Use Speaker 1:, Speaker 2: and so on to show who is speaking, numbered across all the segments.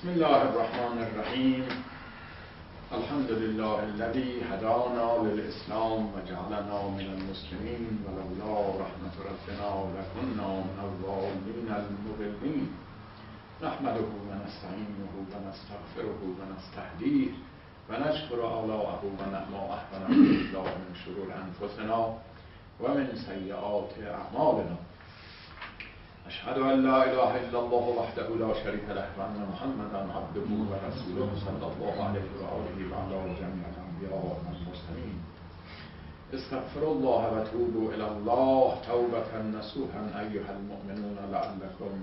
Speaker 1: بسم الله الرحمن الرحیم. الحمد لله الذي هدانا للاسلام و جعلنا من المسلمين ولولا رحمت ربنا لكنا من الظالمين المضلين نحمده ونستعينه ونستغفره ونستهديه ونشكر آلاءه ونعماءه ونعوذ بالله من شرور انفسنا ومن سيئات اعمالنا. اشهد ان لا اله الا الله وحده لا شريك له وان محمدا عبده ورسوله صلى الله عليه واله وعلى جميع الانبياء والمرسلين. استغفر الله وتوبوا الى الله توبه نصوحا ايها المؤمنون لعلكم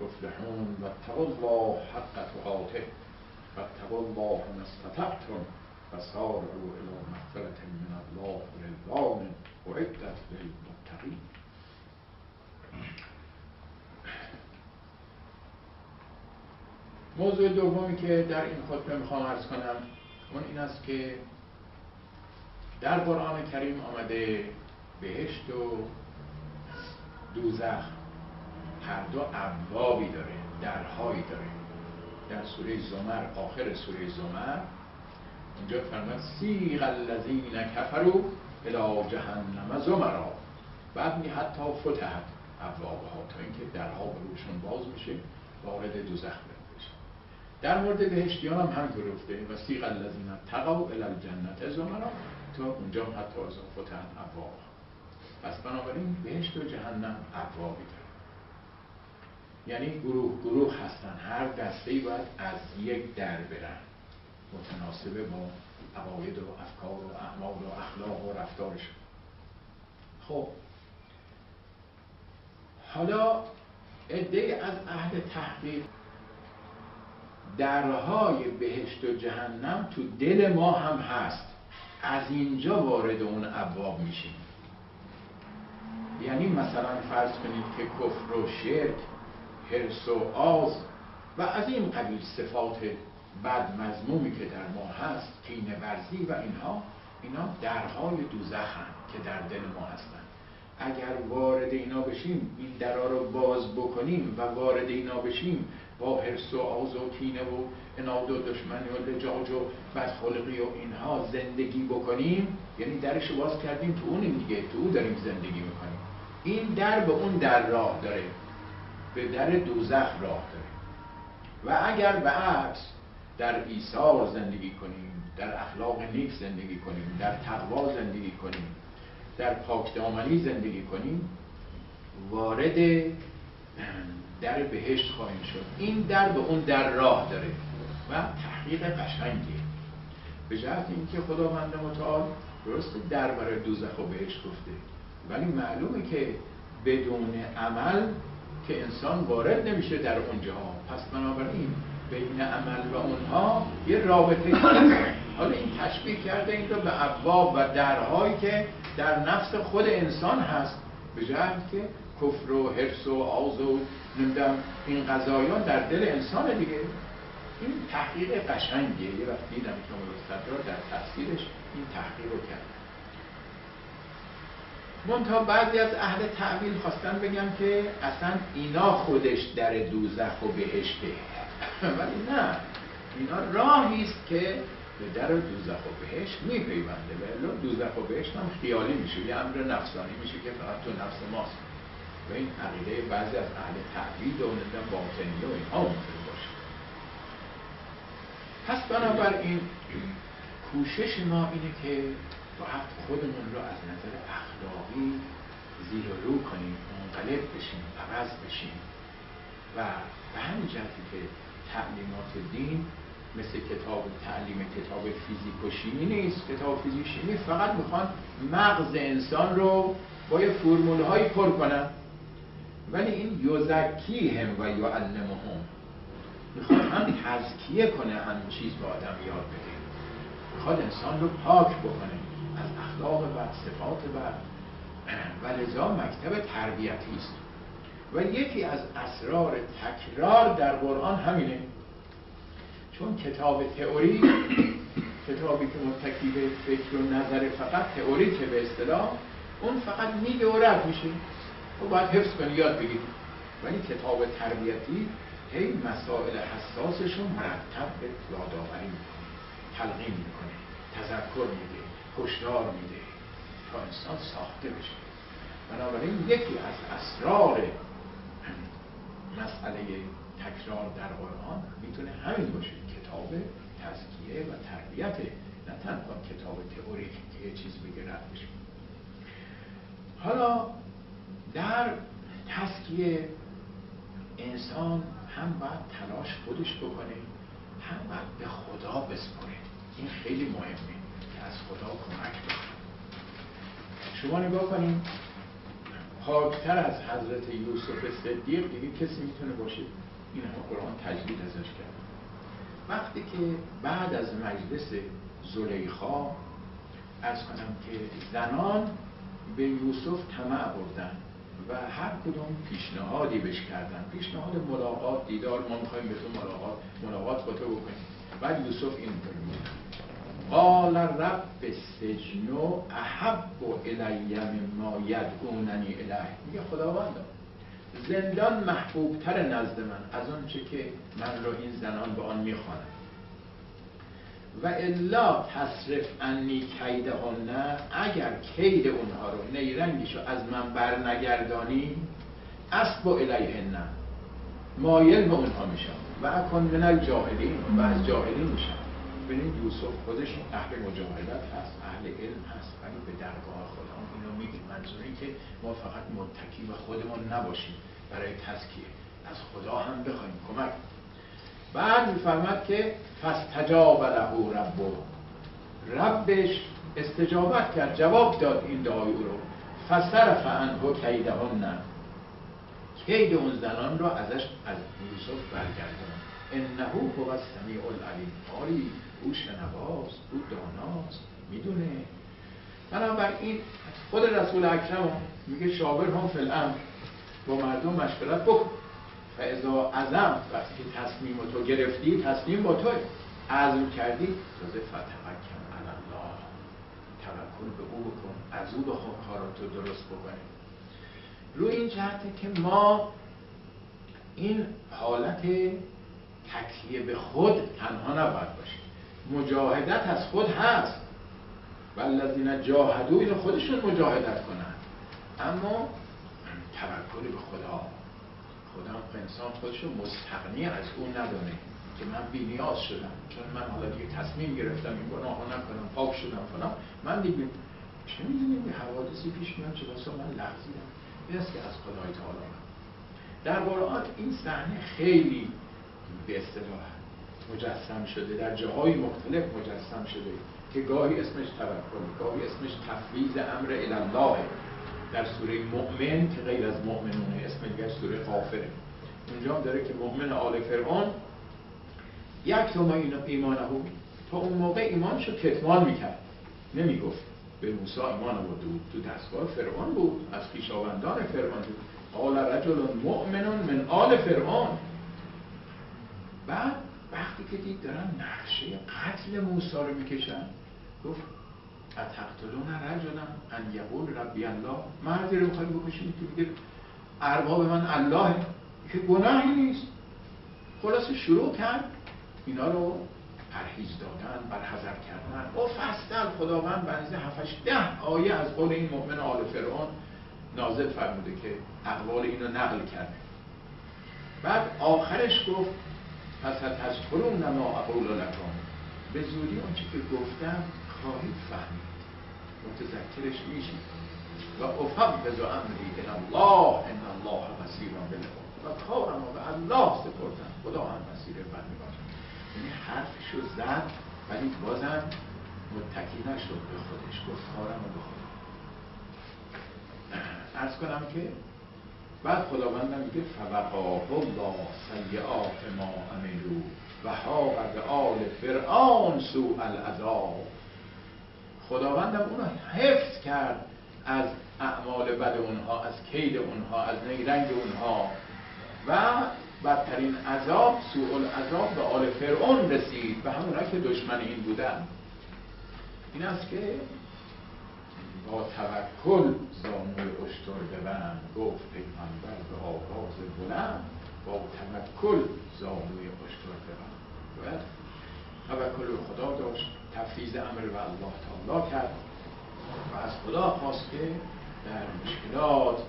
Speaker 1: تفلحون. واتقوا الله حق تقاته واتقوا الله ما استطعتم وسارعوا الى مغفره من الله ورضوان اعدت للمتقين. موضوع دومی که در این خطبه می‌خوام ارز کنم اون این است که در قرآن کریم آمده بهشت و دوزخ هر دو ابوابی داره درهایی داره. در سوره زمر آخر سوره زمر اونجا فرمد سیغ الذین کفروا الى جهنم زمرا. بعد می حتی فتحت ابوابها تا اینکه درها به روشون باز میشه وارد دوزخ بره در مورد بهشتیان هم همینطور گفته و سیغ الذین تقوا الی الجنت. زمرا تو اونجا حتی از فتحت ابواب پس بنابراین بهشت و جهنم ابوابی داره. یعنی گروه گروه هستن. هر دسته باید از یک در برن. متناسبه با عقاید و افکار و اعمال و اخلاق و رفتارشون خب. حالا عده از اهل تحقیق درهای بهشت و جهنم تو دل ما هم هست. از اینجا وارد اون ابواب میشیم. یعنی مثلا فرض کنید که کفر و شرک حرس و آز و از این قبیل صفات بد مضمومی که در ما هست کینه ورزی و اینها اینا درهای دوزخ هم که در دل ما هستن اگر وارد اینا بشیم این درها رو باز بکنیم و وارد اینا بشیم با حرس و آز و کینه و اناد و دشمنی و لجاج و بدخلقی و اینها زندگی بکنیم یعنی درش باز کردیم تو اونیم دیگه تو اون داریم زندگی می‌کنیم. این در به اون در راه داره به در دوزخ راه داره. و اگر به عکس در ایثار زندگی کنیم در اخلاق نیک زندگی کنیم در تقوا زندگی کنیم در پاکدامنی زندگی کنیم وارد در بهشت خواهیم شد. این در به اون در راه داره و تحقیق قشنگیه. به جهت اینکه خداوند متعال درست در برای دوزخ و بهشت گفته. ولی معلومه که بدون عمل که انسان وارد نمیشه در اونجا پس بنابراین بین عمل و اونها یه رابطه. حالا این تشبیه کرده این رو به ابواب و درهایی که در نفس خود انسان هست به که کفر و حرس و آز و نمی‌دونم این قضایان در دل انسان دیگه. این تحقیق قشنگیه. یه وقت دیدم که مستدرار در تفسیرش این تحقیق رو کرد. منتها بعضی از اهل تعویل خواستن بگم که اصلا اینا خودش در دوزخ و بهشته. ولی نه. اینا راهی است که به در دوزخ و بهشت میپیونده. ولی دوزخ و بهشت هم خیالی میشه. یه امر نفسانی میشه که فقط تو نفس ماست. و این عقیده بعضی از اهل تعویل و نمی‌دونم باطنی و اینها ممکنه باشه. پس بنابراین کوشش ما اینه که باید خودمون رو از نظر اخلاقی زیر و رو کنیم منقلب بشیم عوض بشیم. و به همین جهتی که تعلیمات دین مثل کتاب تعلیم کتاب فیزیک و شیمی نیست کتاب فیزیک شیمی فقط می‌خوان مغز انسان رو با یه فرمول هایی پر کنن. ولی این یوزکی هم و یعلمهم. می‌خواد هم تزکیه کنه هم چیز به آدم یاد بده. می‌خواد انسان رو پاک بکنه از اخلاق و صفات و و لذا مکتب تربیتی است. و یکی از اسرار تکرار در قرآن همینه. چون کتاب تئوری کتابی که متکی به فکر و نظر فقط تئوری که به اصطلاح اون فقط میگه و رد میشه. و باید حفظ کنی یاد بگیری. ولی کتاب تربیتی هی مسائل حساسشون مرتب به یادآوری می‌کنه تلقین می‌کنه تذکر میده هشدار میده تا انسان ساخته بشه. بنابراین یکی از اسرار مسئله تکرار در قرآن می‌تونه همین باشه. کتاب تزکیه و تربیت نه تنها کتاب تئوریک که یه چیز بگه رد حالا در تزکیه انسان هم باید تلاش خودش بکنه هم باید به خدا بسپره این خیلی مهمه که از خدا کمک بکنه. شما نگاه کنید پاکتر از حضرت یوسف صدیق دیگه کسی می‌تونه باشه؟ این قرآن تجدید ازش کرد وقتی که بعد از مجلس زلیخا از کنم که زنان به یوسف طمع بردن و هر کدوم پیشنهادی بهش کردن. پیشنهاد ملاقات دیدار ما می‌خوایم به تو ملاقات ملاقات با تو بکنیم. بعد یوسف این بود قال رب سجنو احب الی ما یدعوننی الیه. میگه خداوند زندان محبوب تر نزد من از آنچه که من رو این زنان به آن می‌خوانم. و الا تصرف انی کیده نه اگر کید اونها رو نیرنگیشو از من برنگردانی اسب و الیه نه. مایل به اونها میشم. و اکن من الجاهلین و از جاهلین میشم. ببینید یوسف خودش اهل مجاهدت هست اهل علم هست ولی به درگاه خدا اینو میگه منظوری که ما فقط متکی و خودمون نباشیم برای تزکیه. از خدا هم بخوایم. کمک. بعد میفرمد که فستجاب له ربه. ربش استجابت کرد. جواب داد این دعای او رو. فصرف عنه کیدهن. کید اون زنان را ازش از یوسف برگردان. انه هو السمیع العلیم. آری او شنواست او داناست می‌دونه. بنابراین خود رسول اکرم میگه شاور هم فی با مردم مشورت بکن. فاذا عزم وقتی که تصمیم تو گرفتی تصمیم با توی عزم کردی تازه علی الله. توکل به او بکن. از او بخواه کاراتو درست بکنی. روی این جهته که ما این حالت تکیه به خود تنها نباید باشیم. مجاهدت از خود هست. والذین جاهدو اینو خودشون مجاهدت کنن. اما توکل به خدا. خدا انسان خودشو مستقنی از اون ندانه که من بی نیاز شدم. چون من حالا دیگه تصمیم گرفتم این گناه نکنم پاک شدم فلان. من دیگه چه می‌دونیم یه حوادثی پیش میاد چه بسا من لغزیدم. است که از خدای تعالی. در قرآن این صحنه خیلی به اصطلاح مجسم شده. در جاهای مختلف مجسم شده که گاهی اسمش توکل گاهی اسمش تفویض امر الله در سوره مؤمن که غیر از مؤمنونه اسم دیگه سوره غافره اونجا هم داره که مؤمن آل فرعون یک تو ایمانه تا اون موقع ایمانشو کتمان می‌کرد. نمی‌گفت به موسی ایمان آورده بود تو دستگاه فرعون بود از خیشاوندان فرعون بود. قال رجل مؤمن من آل فرعون. بعد وقتی که دید دارن نقشه قتل موسی رو می‌کشن گفت اتقتلون رجلا ان یقول ربی الله؟ مردی رو می‌خوای بکشید که بگه ارباب من الله که گناهی نیست. خلاص شروع کرد. اینا رو پرهیز دادن برحضر کردن. و فستل خداوند بنزه هفتش ده آیه از قول این مؤمن آل فرعون نازل فرموده که اقوال اینو نقل کرده. بعد آخرش گفت پس تذکرون نما اقول لکم. به زودی آنچه که گفتم خواهید فهمید. متذکرش میشید و افوض امری الى الله ان الله بصیر بالعباد و کارم به الله سپردم. خدا هم بصیر بندگان یعنی حرفشو زد ولی بازم متکی نشد به خودش. گفت کارم به خدا ارز کنم که بعد خداوندم میگه فوقاه الله سیعات ما عملو و حاق به آل فرعون سوء العذاب. خداوندم اونو حفظ کرد از اعمال بد اونها از کید اونها از نیرنگ اونها. و بدترین عذاب سوء العذاب به آل فرعون رسید به همون که دشمن این بودن. این است که با توکل زانوی اشتر ببند گفت پیغمبر به آغاز بلند با توکل زانوی اشتر ببند باید توکل به خدا داشت تفیز امر به الله تعالی کرد و از خدا خواست که در مشکلات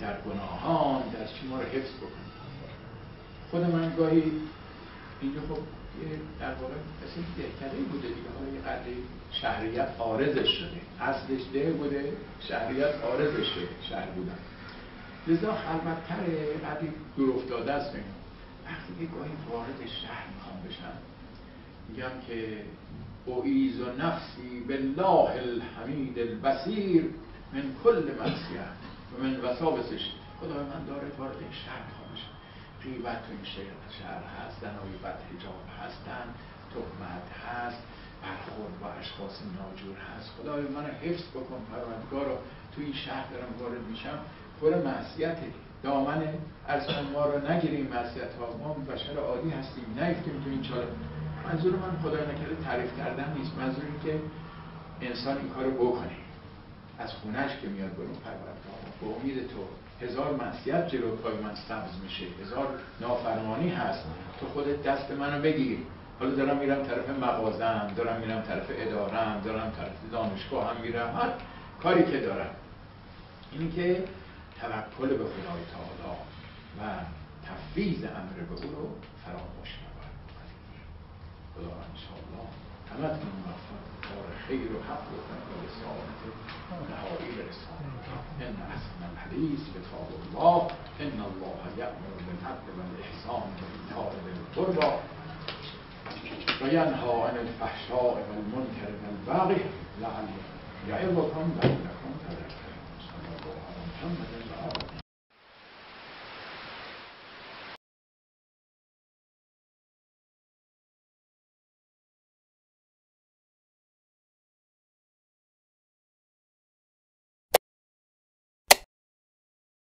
Speaker 1: در گناهان در چی ما رو حفظ بکنه خود من گاهی اینجا خب در واقع مثل دهکده بوده دیگه. حالا یه قدری شهریت آرزش شده. اصلش ده بوده شهریت آرزش شده. شهر بودن. لذا خلوتتره قدری دور افتاده است. بگم وقتی که گاهی وارد شهر می‌خوام بشن میگم که اعیز و نفسی بالله الحمید البصیر من کل معصیه و من وساوسش خدا من داره وارد شهر قیبت تو این شهر هست زنای بد حجاب هستن تهمت هست برخورد با اشخاص ناجور هست. خدای من حفظ بکن پروردگار رو تو این شهر دارم وارد میشم. پر معصیته دامن از ما رو نگیریم معصیت ها. ما بشر عادی هستیم. نیفتیم تو این چاله. منظور من خدا نکرده تعریف کردن نیست. منظور این که انسان این کارو بکنه. از خونش که میاد برون پروردگار. به امید تو. هزار معصیت جلو پای من سبز میشه. هزار نافرمانی هست. تو خودت دست منو بگیر. حالا دارم میرم طرف مغازم دارم میرم طرف ادارم دارم طرف دانشگاه هم میرم. هر کاری که دارم. اینی که توکل به خدای تعالی و تفویض امر به او رو فراموش نباید. خدا انشاءالله أماكن والخير حقه للصعوبة له إلى الصعوبة إن أحسن الحديث كتاب الله إن الله يأمر بالعدل والإحسان وإيتاء ذي القربى وينهى عن الفحشاء والمنكر والبغي لعلكم يعظكم لعلكم تذكرون صلى الله على محمد وعلى آله